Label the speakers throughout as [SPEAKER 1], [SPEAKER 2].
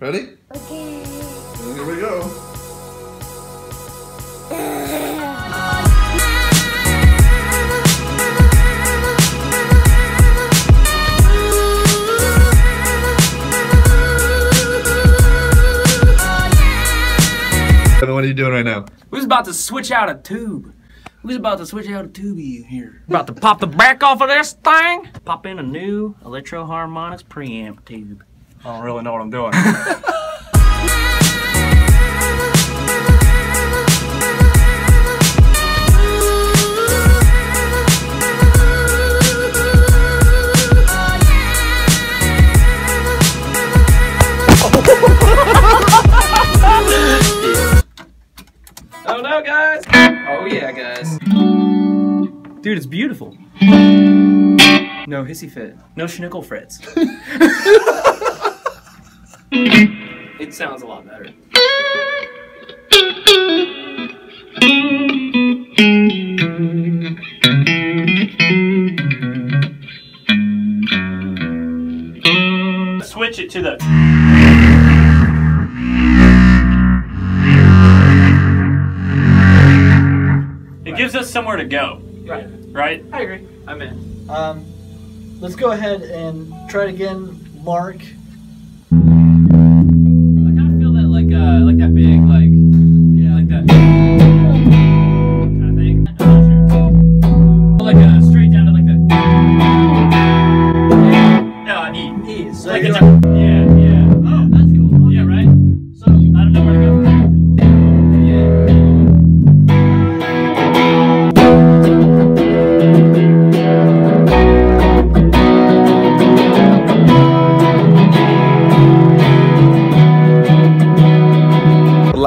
[SPEAKER 1] Ready?
[SPEAKER 2] Okay.
[SPEAKER 1] Here we go. What are you doing right now?
[SPEAKER 3] Who's about to switch out a tube? Who's about to switch out a tube here? About to pop the back off of this thing? Pop in a new Electro-Harmonix preamp tube. I don't really know what I'm doing. oh no, guys! Oh yeah, guys. Dude, it's beautiful. No hissy fit. No schnickel frets. it sounds a lot better. Switch it to the. It gives us somewhere to go.
[SPEAKER 4] Right.
[SPEAKER 3] Right?
[SPEAKER 4] I agree. I'm in.
[SPEAKER 5] Um, let's go ahead and try it again, Mark.
[SPEAKER 4] Like like yeah like that kind of thing. I'm sure. Like uh straight down to like that.
[SPEAKER 3] No, I need.
[SPEAKER 5] E. So
[SPEAKER 3] Like it's a, yeah,
[SPEAKER 5] yeah.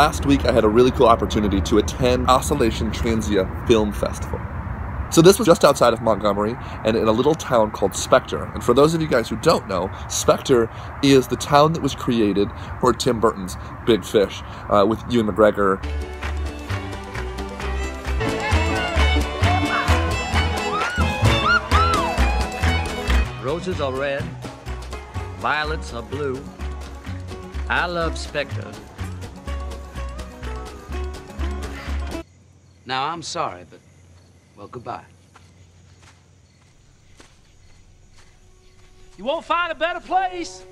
[SPEAKER 1] Last week, I had a really cool opportunity to attend Oscillation Transia Film Festival. So this was just outside of Montgomery and in a little town called Spectre. And for those of you guys who don't know, Spectre is the town that was created for Tim Burton's Big Fish uh, with Ewan McGregor.
[SPEAKER 6] Roses are red, violets are blue. I love Spectre. Now, I'm sorry, but, well, goodbye.
[SPEAKER 4] You won't find a better place.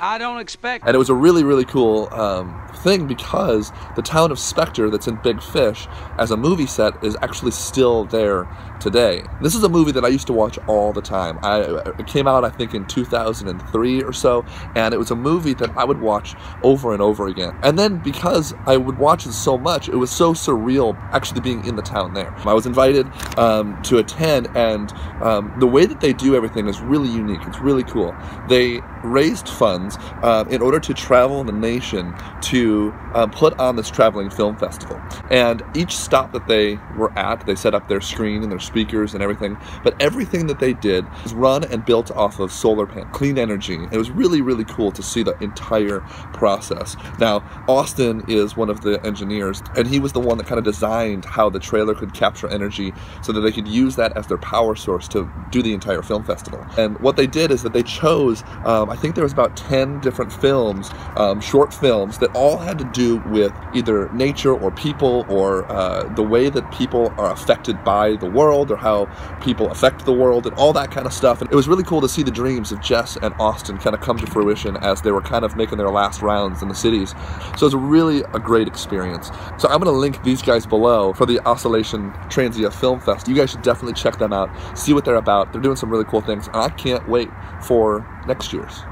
[SPEAKER 6] I don't expect.
[SPEAKER 1] And it was a really, really cool um, thing because the town of Spectre that's in Big Fish as a movie set is actually still there today. This is a movie that I used to watch all the time. I, it came out, I think, in 2003 or so, and it was a movie that I would watch over and over again. And then because I would watch it so much, it was so surreal actually being in the town there. I was invited um, to attend, and um, the way that they do everything is really unique. It's really cool. They raised funds uh, in order to travel the nation to uh, put on this traveling film festival. And each stop that they were at, they set up their screen and their speakers and everything. But everything that they did was run and built off of solar panel, clean energy. It was really, really cool to see the entire process. Now, Austin is one of the engineers, and he was the one that kind of designed how the trailer could capture energy so that they could use that as their power source to do the entire film festival. And what they did is that they chose, um, I think there was about 10 different films, um, short films, that all had to do with either nature or people or uh, the way that people are affected by the world or how people affect the world and all that kind of stuff. And it was really cool to see the dreams of Jess and Austin kind of come to fruition as they were kind of making their last rounds in the cities. So it was really a great experience. So I'm going to link these guys below for the Oscillation Transia Film Fest. You guys should definitely check them out, see what they're about. They're doing some really cool things, and I can't wait for next year's.